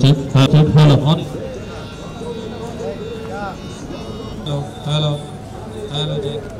hello. On. Hello, hello, hello, Jake.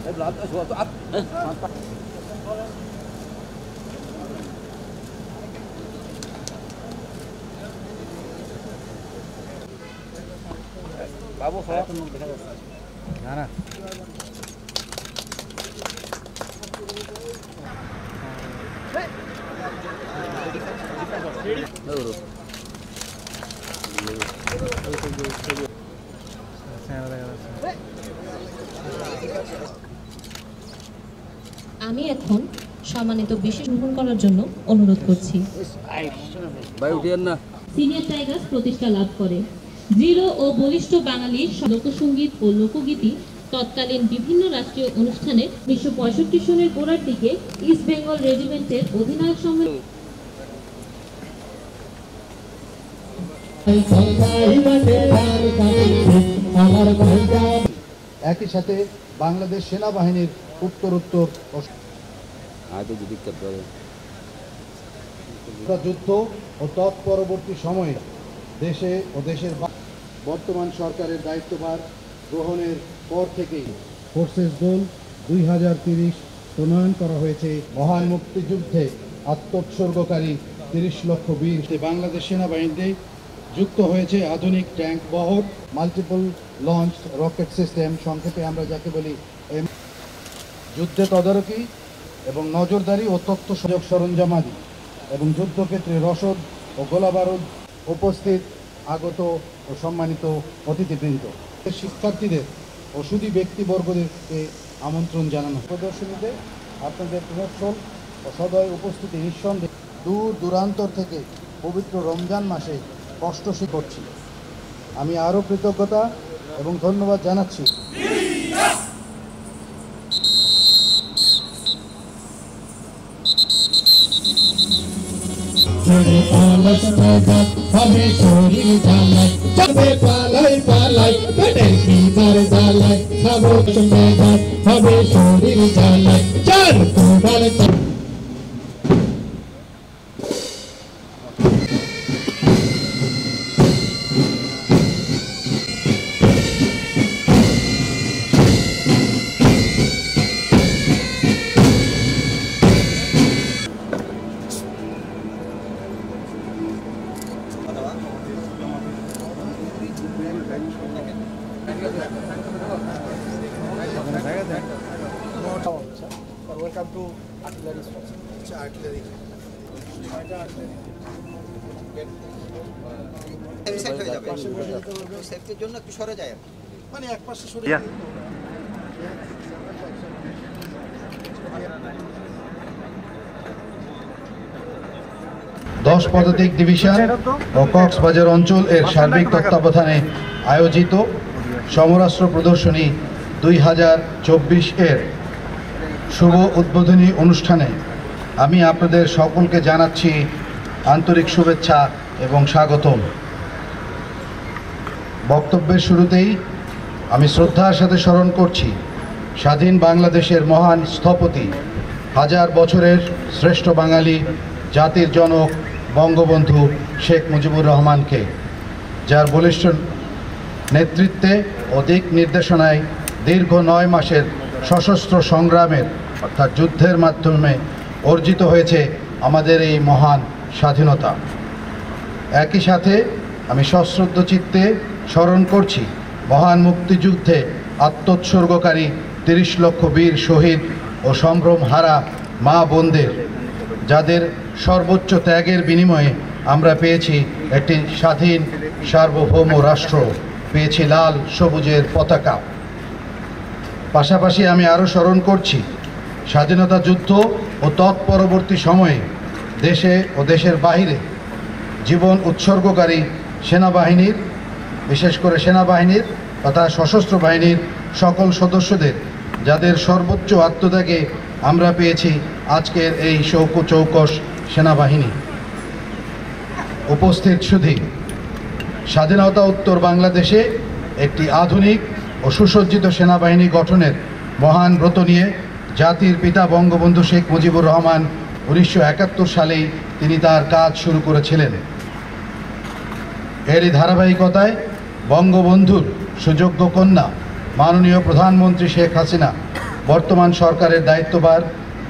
Saya belah atas suara eh up. Babu, saya tunggu kita dah selesai. Mana? Terima kasih. আমি এখন সম্মানিত বিশেষ গ্রহণ করার জন্য অনুরোধ করছি। ভাই উঠিয়েন না। সিনিয়র টাইগার্স প্রতিষ্ঠা লাভ করে। দৃঢ় ও বলিষ্ঠ বাঙালির লোকসঙ্গীত ও লোকগীতি তৎকালীন বিভিন্ন রাষ্ট্রীয় অনুষ্ঠানে উনিশশো পঁয়ষট্টি সনের গোড়ার দিকে ইস্ট বেঙ্গল রেজিমেন্টের অধিনায়ক সম্মেলন একই সাথে বাংলাদেশ সেনাবাহিনীর উত্তরোত্তর যুদ্ধ ও তৎপরবর্তী সময়ে দেশে ও দেশের বর্তমান সরকারের দায়িত্বভার গ্রহণের পর থেকেই ফোর্সেস গোল দুই হাজার তিরিশ প্রণয়ন করা হয়েছে। মহান মুক্তিযুদ্ধে আত্মোৎসর্গকারী তিরিশ লক্ষ বীর। বাংলাদেশ সেনাবাহিনীতে যুক্ত হয়েছে আধুনিক ট্যাঙ্ক বহর মাল্টিপল লঞ্চ রকেট সিস্টেম সংক্ষেপে আমরা যাকে বলি যুদ্ধে তদারকি এবং নজরদারি ও তথ্য সংযোগ সরঞ্জামাদি এবং যুদ্ধক্ষেত্রে রসদ ও গোলাবারুদ উপস্থিত আগত ও সম্মানিত অতিথিবৃন্দ। শিক্ষার্থীদের ও ব্যক্তিবর্গদেরকে আমন্ত্রণ জানানো প্রদর্শনীতে আপনাদের প্রদর্শন ও সদয় উপস্থিতি নিঃসন্দেহে দূর দূরান্তর থেকে পবিত্র রমজান মাসে কষ্ট সে করছি। আমি আরও কৃতজ্ঞতা এবং ধন্যবাদ জানাচ্ছি। হবে শরীর হবে শরীর চার ওয়েলকাম টু আর্টিলারি আচ্ছা আর্টিলারি রিসেট সেফটির জন্য একটু সরে যায় মানে এক পাশে সরে দশ পদাতিক ডিভিশন ও কক্সবাজার অঞ্চল এর সার্বিক তত্ত্বাবধানে আয়োজিত সমরাষ্ট্র প্রদর্শনী দুই হাজার চব্বিশ এর। শুভ উদ্বোধনী অনুষ্ঠানে আমি আপনাদের সকলকে জানাচ্ছি আন্তরিক শুভেচ্ছা এবং স্বাগতম। বক্তব্যের শুরুতেই আমি শ্রদ্ধার সাথে স্মরণ করছি স্বাধীন বাংলাদেশের মহান স্থপতি, হাজার বছরের শ্রেষ্ঠ বাঙালি জাতির জনক বঙ্গবন্ধু শেখ মুজিবুর রহমানকে, যার বলিষ্ঠ নেতৃত্বে দিক নির্দেশনায় দীর্ঘ নয় মাসের সশস্ত্র সংগ্রামের অর্থাৎ যুদ্ধের মাধ্যমে অর্জিত হয়েছে আমাদের এই মহান স্বাধীনতা। একই সাথে আমি সশ্রদ্ধ চিত্তে স্মরণ করছি, মহান মুক্তিযুদ্ধে আত্মোৎসর্গকারী তিরিশ লক্ষ বীর শহীদ ও সম্ভ্রম হারা মা বোনদের, যাদের সর্বোচ্চ ত্যাগের বিনিময়ে আমরা পেয়েছি একটি স্বাধীন সার্বভৌম রাষ্ট্র, পেয়েছি লাল সবুজের পতাকা। পাশাপাশি আমি আরও স্মরণ করছি স্বাধীনতা যুদ্ধ ও তৎপরবর্তী সময়ে দেশে ও দেশের বাহিরে জীবন উৎসর্গকারী সেনাবাহিনীর, বিশেষ করে সেনাবাহিনীর তথা সশস্ত্র বাহিনীর সকল সদস্যদের, যাদের সর্বোচ্চ আত্মত্যাগে আমরা পেয়েছি আজকের এই শৌক চৌকস সেনাবাহিনী। উপস্থিত সুধী স্বাধীনতা উত্তর বাংলাদেশে একটি আধুনিক ও সুসজ্জিত সেনাবাহিনী গঠনের মহান ব্রত নিয়ে জাতির পিতা বঙ্গবন্ধু শেখ মুজিবুর রহমান উনিশশো একাত্তর সালেই তিনি তার কাজ শুরু করেছিলেন। এরই ধারাবাহিকতায় বঙ্গবন্ধুর সুযোগ্য কন্যা মাননীয় প্রধানমন্ত্রী শেখ হাসিনা বর্তমান সরকারের দায়িত্বভার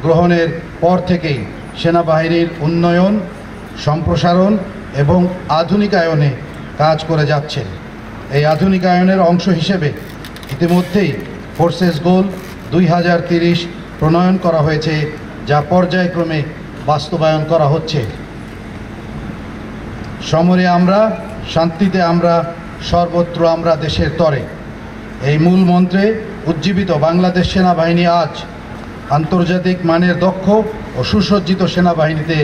গ্রহণের পর থেকেই সেনাবাহিনীর উন্নয়ন, সম্প্রসারণ এবং আধুনিকায়নে কাজ করে যাচ্ছেন। এই আধুনিকায়নের অংশ হিসেবে ইতিমধ্যেই ফোর্সেস গোল দুই প্রণয়ন করা হয়েছে, যা পর্যায়ক্রমে বাস্তবায়ন করা হচ্ছে। সমরে আমরা, শান্তিতে আমরা, সর্বত্র আমরা দেশের তরে। এই মূল মন্ত্রে উজ্জীবিত বাংলাদেশ সেনাবাহিনী আজ আন্তর্জাতিক মানের দক্ষ ও সুসজ্জিত সেনাবাহিনীতে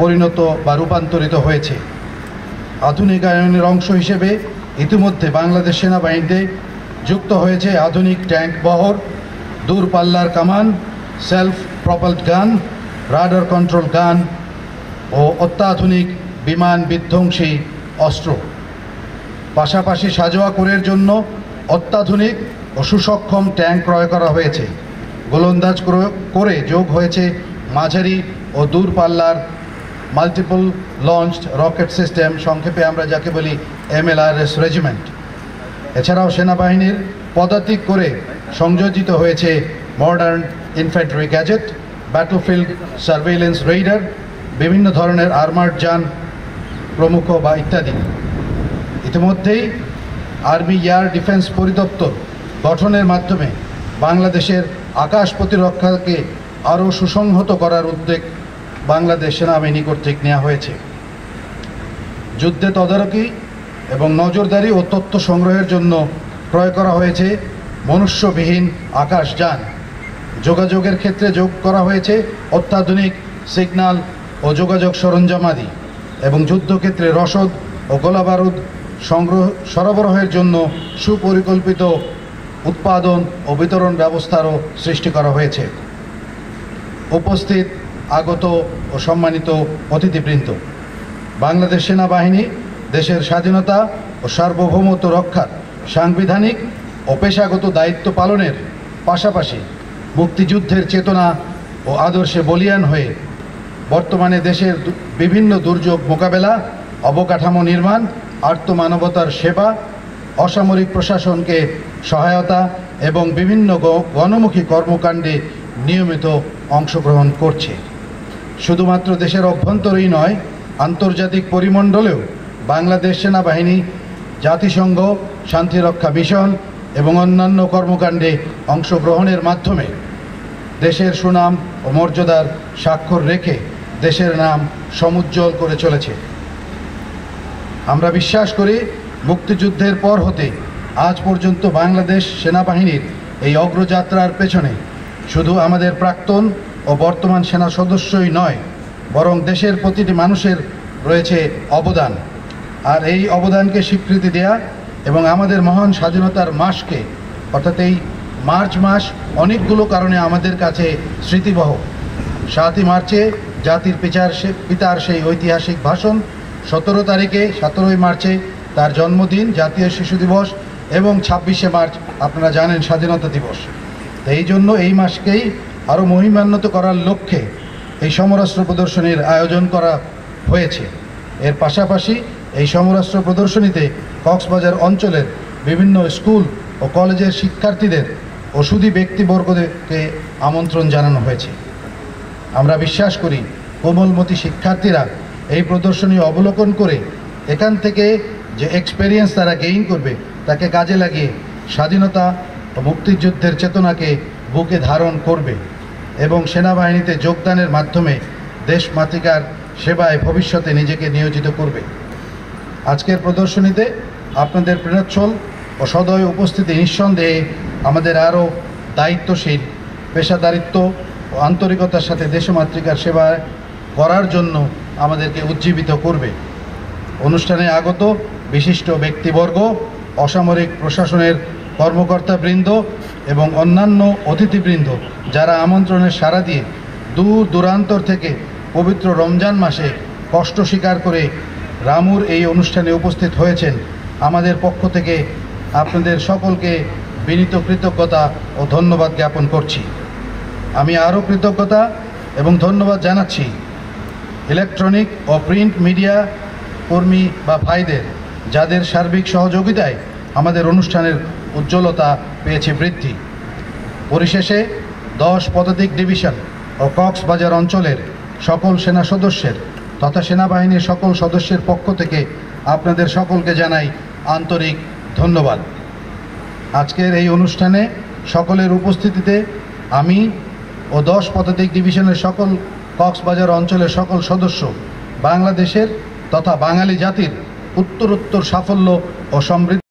পরিণত বা রূপান্তরিত হয়েছে। আধুনিকায়নের অংশ হিসেবে ইতিমধ্যে বাংলাদেশ সেনাবাহিনীতে যুক্ত হয়েছে আধুনিক ট্যাঙ্ক বহর দূরপাল্লার কামান সেলফ প্রপাল্ড গান রাডার কন্ট্রোল গান ও অত্যাধুনিক বিমান বিধ্বংসী অস্ত্র। পাশাপাশি সাজোয়া কোরের জন্য অত্যাধুনিক ও সুসক্ষম ট্যাঙ্ক ক্রয় করা হয়েছে। গোলন্দাজ করে যোগ হয়েছে মাঝারি ও দূরপাল্লার মাল্টিপল লঞ্চ রকেট সিস্টেম সংক্ষেপে আমরা যাকে বলি এমএলআরএস রেজিমেন্ট এছাড়াও সেনাবাহিনীর পদাতিক করে সংযোজিত হয়েছে modern infantry gadget battlefield surveillance raider বিভিন্ন ধরনের আর্মার্ড যান, প্রমুখ বা ইত্যাদি। ইতিমধ্যেই আর্মি এয়ার ডিফেন্স পরিদপ্তর গঠনের মাধ্যমে বাংলাদেশের আকাশ প্রতিরক্ষাকে আরও সুসংহত করার উদ্যোগ বাংলাদেশ সেনাবাহিনী কর্তৃক নেওয়া হয়েছে। যুদ্ধে তদারকি এবং নজরদারি ও তথ্য সংগ্রহের জন্য ক্রয় করা হয়েছে মনুষ্যবিহীন আকাশযান। যোগাযোগের ক্ষেত্রে যোগ করা হয়েছে অত্যাধুনিক সিগন্যাল ও যোগাযোগ সরঞ্জামাদি এবং যুদ্ধক্ষেত্রে রসদ ও গোলাবারুদ সংগ্রহ সরবরাহের জন্য সুপরিকল্পিত উৎপাদন ও বিতরণ ব্যবস্থারও সৃষ্টি করা হয়েছে। উপস্থিত আগত ও সম্মানিত অতিথিবৃন্দ, বাংলাদেশ সেনাবাহিনী, দেশের স্বাধীনতা ও সার্বভৌমত্ব রক্ষার সাংবিধানিক ও পেশাগত দায়িত্ব পালনের পাশাপাশি মুক্তিযুদ্ধের চেতনা ও আদর্শে বলিয়ান হয়ে বর্তমানে দেশের বিভিন্ন দুর্যোগ মোকাবেলা, অবকাঠামো নির্মাণ, আর্তমানবতার সেবা, অসামরিক প্রশাসনকে সহায়তা এবং বিভিন্ন গণমুখী কর্মকাণ্ডে নিয়মিত অংশগ্রহণ করছে। শুধুমাত্র দেশের অভ্যন্তরেই নয়, আন্তর্জাতিক পরিমণ্ডলেও বাংলাদেশ সেনাবাহিনী, জাতিসংঘ, শান্তিরক্ষা মিশন এবং অন্যান্য কর্মকাণ্ডে অংশগ্রহণের মাধ্যমে দেশের সুনাম ও মর্যাদার স্বাক্ষর রেখে দেশের নাম সমুজ্জ্বল করে চলেছে। আমরা বিশ্বাস করি, মুক্তিযুদ্ধের পর হতে আজ পর্যন্ত বাংলাদেশ সেনাবাহিনীর এই অগ্রযাত্রার পেছনে শুধু আমাদের প্রাক্তন ও বর্তমান সেনা সদস্যই নয়, বরং দেশের প্রতিটি মানুষের রয়েছে অবদান। আর এই অবদানকে স্বীকৃতি দেয়া এবং আমাদের মহান স্বাধীনতার মাসকে, অর্থাৎ এই মার্চ মাস অনেকগুলো কারণে আমাদের কাছে স্মৃতিবহ। সাতই মার্চে জাতির পিতার সে পিতার সেই ঐতিহাসিক ভাষণ, সতেরো তারিখে, সতেরোই মার্চে তার জন্মদিন, জাতীয় শিশু দিবস এবং ছাব্বিশে মার্চ, আপনারা জানেন, স্বাধীনতা দিবস। এই জন্য এই মাসকেই আরও মহিমান্বিত করার লক্ষ্যে এই সমরাস্ত্র প্রদর্শনীর আয়োজন করা হয়েছে। এর পাশাপাশি এই সমরাস্ত্র প্রদর্শনীতে কক্সবাজার অঞ্চলের বিভিন্ন স্কুল ও কলেজের শিক্ষার্থীদের ওষুধি সুদী ব্যক্তিবর্গকে আমন্ত্রণ জানানো হয়েছে। আমরা বিশ্বাস করি, কোমলমতি শিক্ষার্থীরা এই প্রদর্শনী অবলোকন করে এখান থেকে যে এক্সপেরিয়েন্স তারা গেইন করবে, তাকে কাজে লাগিয়ে স্বাধীনতা ও মুক্তিযুদ্ধের চেতনাকে বুকে ধারণ করবে এবং সেনাবাহিনীতে যোগদানের মাধ্যমে দেশ মাতৃকার সেবায় ভবিষ্যতে নিজেকে নিয়োজিত করবে। আজকের প্রদর্শনীতে আপনাদের প্রেরোচ্ছল ও সদয় উপস্থিতি নিঃসন্দেহে আমাদের আরও দায়িত্বশীল, পেশাদারিত্ব ও আন্তরিকতার সাথে দেশমাতৃকার সেবা করার জন্য আমাদেরকে উজ্জীবিত করবে। অনুষ্ঠানে আগত বিশিষ্ট ব্যক্তিবর্গ, অসামরিক প্রশাসনের কর্মকর্তাবৃন্দ এবং অন্যান্য অতিথিবৃন্দ, যারা আমন্ত্রণের সাড়া দিয়ে দূর দূরান্তর থেকে পবিত্র রমজান মাসে কষ্ট স্বীকার করে রামুর এই অনুষ্ঠানে উপস্থিত হয়েছেন আমাদের পক্ষ থেকে আপনাদের সকলকে বিনীত কৃতজ্ঞতা ও ধন্যবাদ জ্ঞাপন করছি। আমি আরও কৃতজ্ঞতা এবং ধন্যবাদ জানাচ্ছি ইলেকট্রনিক ও প্রিন্ট মিডিয়া কর্মী বা ভাইদের, যাদের সার্বিক সহযোগিতায় আমাদের অনুষ্ঠানের উজ্জ্বলতা পেয়েছে বৃদ্ধি। পরিশেষে দশ পদাতিক ডিভিশন ও কক্সবাজার অঞ্চলের সকল সেনা সদস্যের তথা সেনাবাহিনীর সকল সদস্যের পক্ষ থেকে আপনাদের সকলকে জানাই আন্তরিক ধন্যবাদ। আজকের এই অনুষ্ঠানে সকলের উপস্থিতিতে আমি ও দশ পদাতিক ডিভিশনের সকল কক্সবাজার অঞ্চলের সকল সদস্য বাংলাদেশের তথা বাঙালি জাতির উত্তরোত্তর সাফল্য ও সমৃদ্ধি